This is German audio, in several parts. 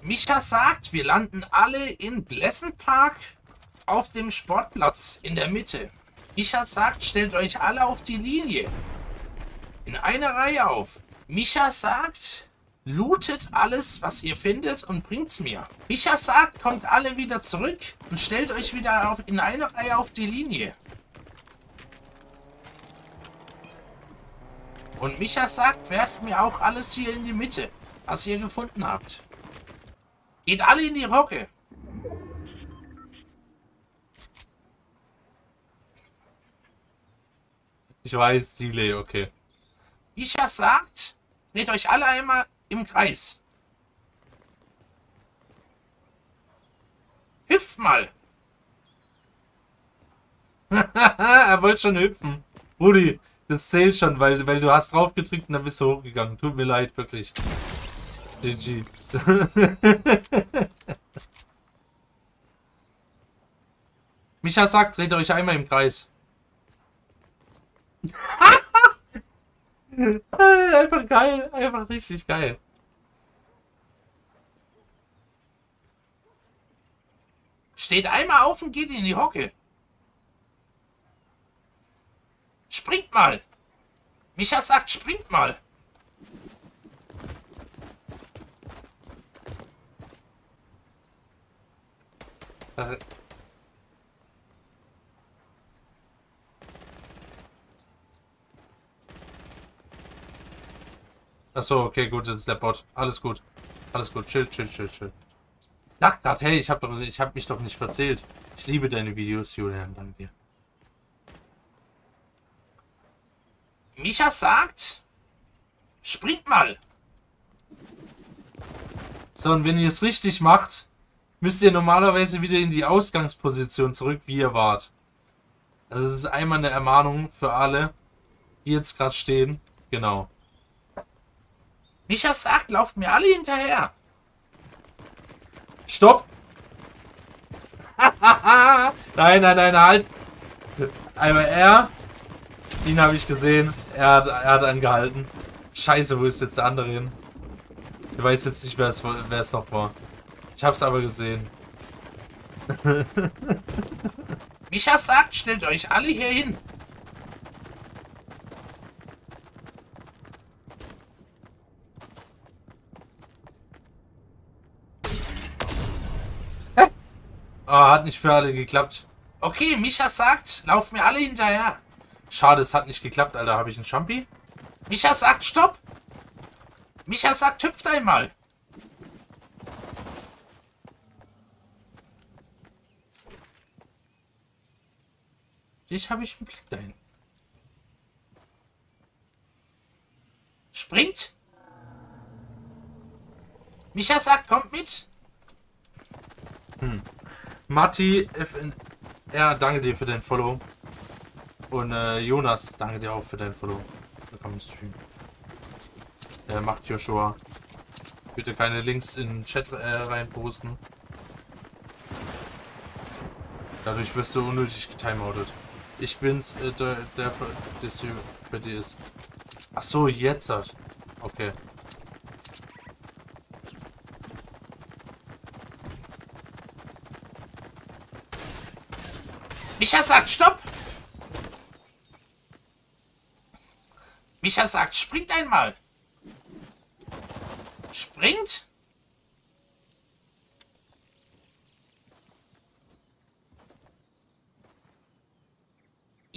Micha sagt, wir landen alle in Pleasant Park auf dem Sportplatz in der Mitte. Micha sagt, stellt euch alle auf die Linie. In einer Reihe auf. Micha sagt, lootet alles, was ihr findet und bringt's mir. Micha sagt, kommt alle wieder zurück und stellt euch wieder auf, in einer Reihe auf die Linie. Und Micha sagt, werft mir auch alles hier in die Mitte, was ihr gefunden habt. Geht alle in die Rocke. Ich weiß, Delay, okay. Micha sagt, dreht euch alle einmal im Kreis. Hüpft mal. er wollte schon hüpfen. Rudi, das zählt schon, weil, weil du hast drauf gedrückt und dann bist du hochgegangen. Tut mir leid, wirklich. GG. Micha sagt, dreht euch einmal im Kreis. einfach geil, einfach richtig geil. Steht einmal auf und geht in die Hocke. Springt mal. Micha sagt, springt mal. Achso, okay, gut, das ist der Bot. Alles gut. Alles gut. Chill, chill, chill, chill. Ach Gott, hey, ich habe hab mich doch nicht verzählt. Ich liebe deine Videos, Julian. Danke dir. Micha sagt, springt mal. So, und wenn ihr es richtig macht, müsst ihr normalerweise wieder in die Ausgangsposition zurück, wie ihr wart. Also es ist einmal eine Ermahnung für alle, die jetzt gerade stehen. Genau. Micha sagt, lauft mir alle hinterher. Stopp! nein, nein, nein, halt! Einmal er. Ihn habe ich gesehen. Er hat, er hat angehalten. Scheiße, wo ist jetzt der andere hin? Ich weiß jetzt nicht, wer es, wer es noch war. Ich habe es aber gesehen. Micha sagt, stellt euch alle hier hin. Oh, hat nicht für alle geklappt. Okay, Micha sagt, lauft mir alle hinterher. Schade, es hat nicht geklappt, Alter. Habe ich einen Champi? Micha sagt, stopp. Micha sagt, hüpft einmal. Ich habe ich einen Blick dahin. Springt. Micha sagt, kommt mit. Hm. Matti FNR, danke dir für dein Follow. Und äh, Jonas, danke dir auch für dein Follow. Willkommen im Stream. Äh, macht Joshua. Bitte keine Links in den Chat äh, reinposten. Dadurch wirst du unnötig getimeoutet. Ich bin's, äh, der, der, der bei dir ist. Ach so, jetzt hat. Okay. Micha sagt, stopp. Micha sagt, springt einmal. Springt?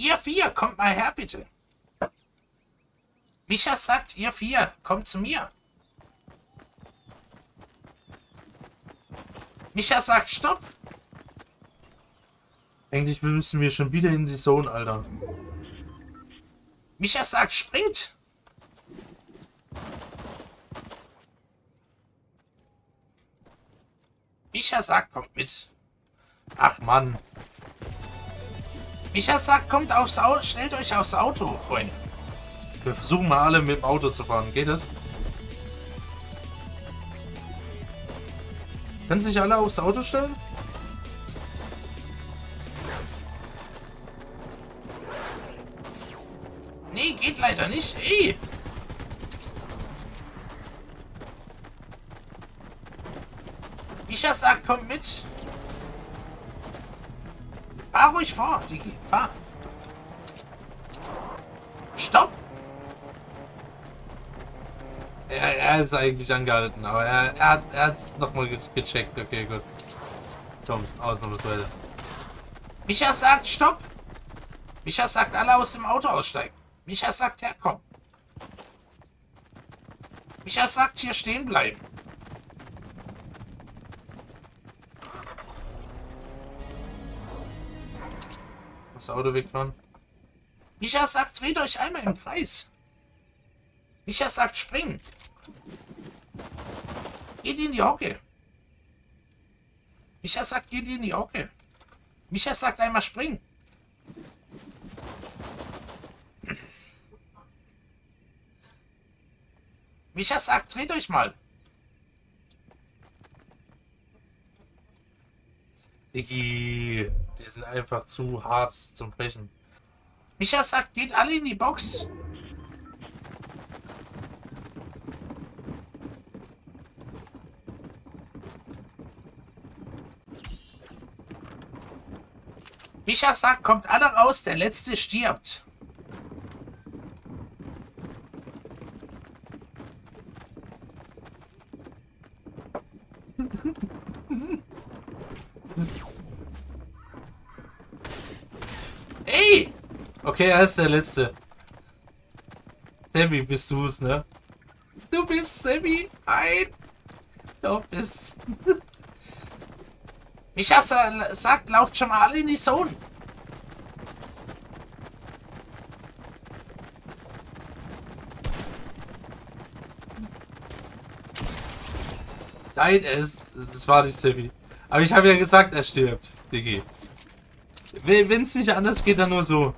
Ihr vier, kommt mal her, bitte. Micha sagt, ihr vier, kommt zu mir. Micha sagt, stopp. Eigentlich müssen wir schon wieder in die Zone, Alter. Micha sagt, springt. Micha sagt, kommt mit. Ach Mann. Micha sagt, kommt aufs Auto, stellt euch aufs Auto, Freunde. Wir versuchen mal alle mit dem Auto zu fahren. Geht das? Können sich alle aufs Auto stellen? Nee, geht leider nicht. Ey! Micha sagt, komm mit. Ruhig vor, Digi. Fahr. Stopp. Er, er ist eigentlich angehalten, aber er, er hat er hat's nochmal ge gecheckt. Okay, gut. Komm, ausnahmsweise. Micha sagt, stopp. Micha sagt, alle aus dem Auto aussteigen. Micha sagt, herkommen. Micha sagt, hier stehen bleiben. Das Auto wegfahren. Micha sagt, dreht euch einmal im Kreis. Micha sagt, springen. Geht in die Hocke. Micha sagt, geht in die Hocke. Micha sagt einmal springen. Micha sagt, dreht euch mal. Diggi, sind einfach zu hart zum Brechen. Micha sagt, geht alle in die Box. Micha sagt, kommt alle raus, der Letzte stirbt. Ey! Okay, er ist der Letzte. Sammy, bist du's, ne? Du bist Sammy. Nein. Du bist. Micha sa sagt, lauft schon mal alle in die Zone. Nein, ist. Das war nicht Sammy. Aber ich habe ja gesagt, er stirbt, Diggi. Wenn es nicht anders geht, dann nur so.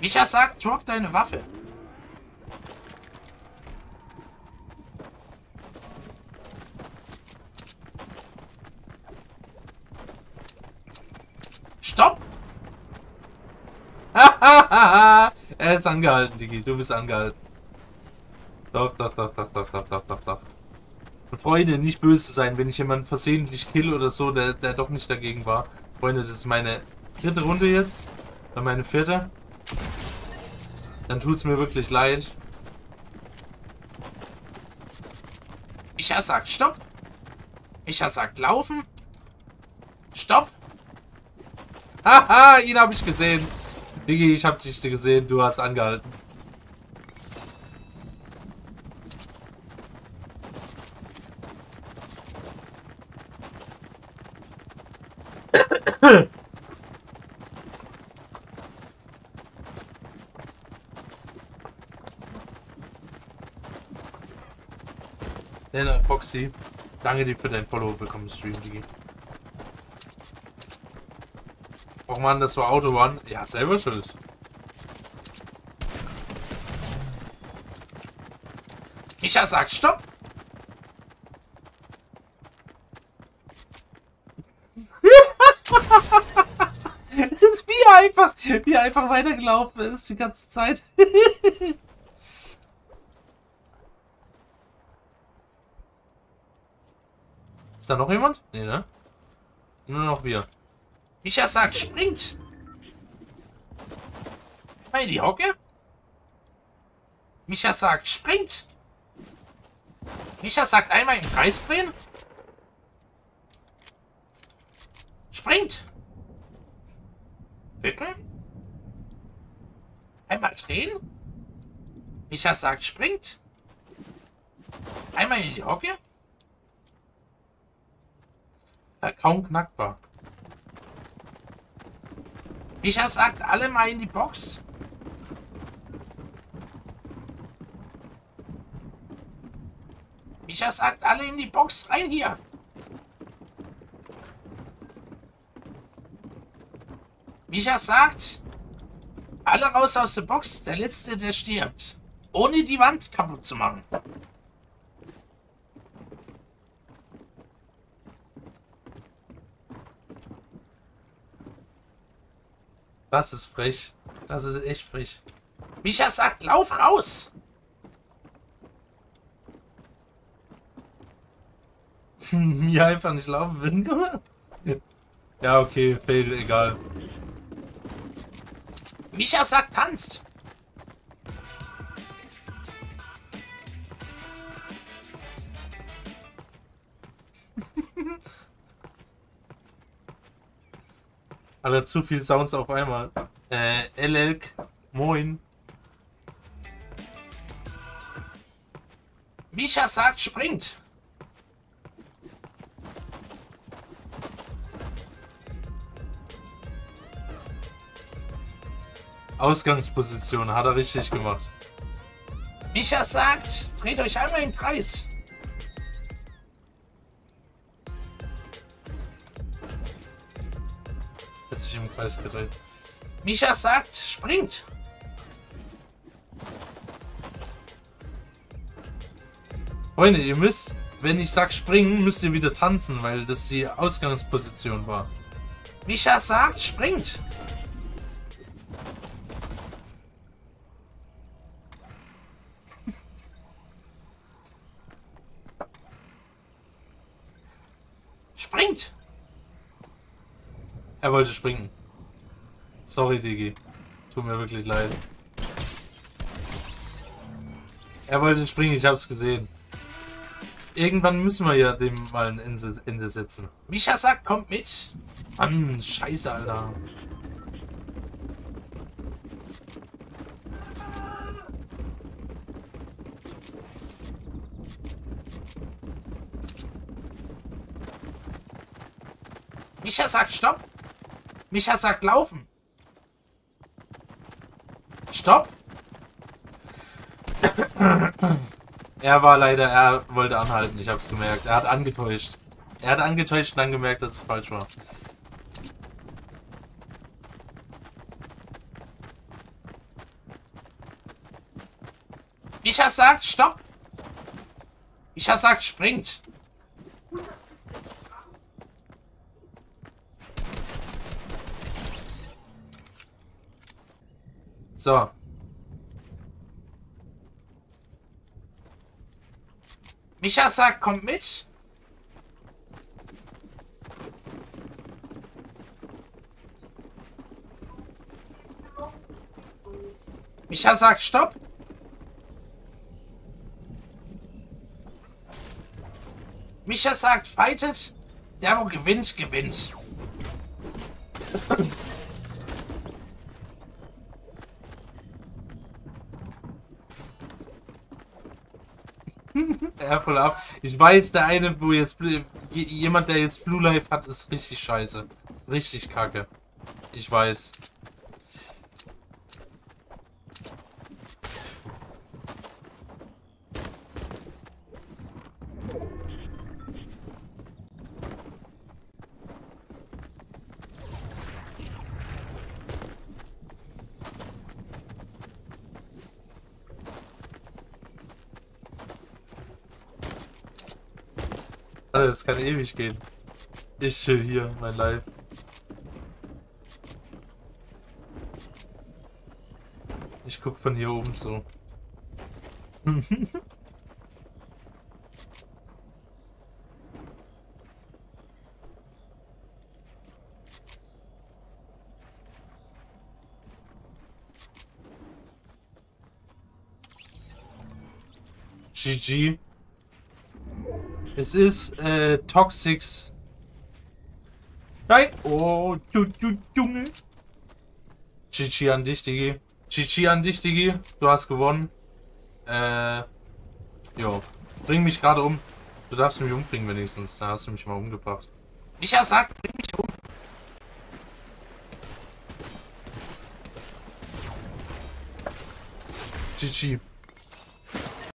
Micha sagt, drop deine Waffe. Stopp! er ist angehalten, Digi. Du bist angehalten. Doch, doch, doch, doch, doch, doch, doch, doch, doch. Und Freunde, nicht böse sein, wenn ich jemanden versehentlich kill oder so, der, der doch nicht dagegen war. Freunde, das ist meine dritte Runde jetzt. Dann meine vierte. Dann tut es mir wirklich leid. Micha sagt Stopp. Micha sagt Laufen. Stopp. Haha, ihn habe ich gesehen. Digi, ich habe dich gesehen. Du hast angehalten. Lena Foxy, danke dir für dein Follow. Willkommen im Stream, Digi. Oh Mann, das war Autobahn. Ja, selber schuld. Micha sagt Stopp. wie einfach, wie einfach weitergelaufen ist die ganze Zeit. ist da noch jemand? Nee, ne? Nur noch wir. Micha sagt springt. In die Hocke. Micha sagt springt. Micha sagt einmal im Kreis drehen. Springt. Bücken. Einmal drehen. Micha sagt springt. Einmal in die Hocke. Ja, kaum knackbar. Micha sagt alle mal in die Box. Micha sagt alle in die Box rein hier. Micha sagt alle raus aus der Box. Der Letzte, der stirbt. Ohne die Wand kaputt zu machen. Das ist frech. Das ist echt frech. Micha sagt, lauf raus. mir einfach nicht laufen will. ja, okay, fail, egal. Micha sagt tanzt. Alter, zu viel Sounds auf einmal. Äh, Elelk, moin. Micha sagt springt. Ausgangsposition hat er richtig gemacht. Micha sagt, dreht euch einmal im Kreis. Gedreht. Micha sagt, springt. Freunde, ihr müsst, wenn ich sag springen, müsst ihr wieder tanzen, weil das die Ausgangsposition war. Micha sagt, springt. springt. Er wollte springen. Sorry, Digi. Tut mir wirklich leid. Er wollte springen, ich hab's gesehen. Irgendwann müssen wir ja dem mal ein Ende, setzen. Micha sagt, kommt mit. Mann, scheiße, Alter. Micha sagt Stopp. Micha sagt Laufen. Stopp. Er war leider, er wollte anhalten, ich hab's gemerkt. Er hat angetäuscht. Er hat angetäuscht und dann gemerkt, dass es falsch war. Micha sagt Stopp. Micha sagt springt. So. Micha sagt, kommt mit. Micha sagt, stopp. Micha sagt, fightet. Der, wo gewinnt, gewinnt. Voll ab. Ich weiß, der eine, wo jetzt jemand, der jetzt Blue Life hat, ist richtig scheiße. Ist richtig kacke. Ich weiß. Alter, das kann ewig gehen. Ich chill hier, mein Live. Ich guck von hier oben zu. GG. Es ist äh, Toxics. Nein! Oh, Junge. GG an dich, Digi. GG an dich, Digi. Du hast gewonnen. Äh. Jo. Bring mich gerade um. Du darfst mich umbringen wenigstens. Da hast du mich mal umgebracht. Micha sagt, bring mich um. GG.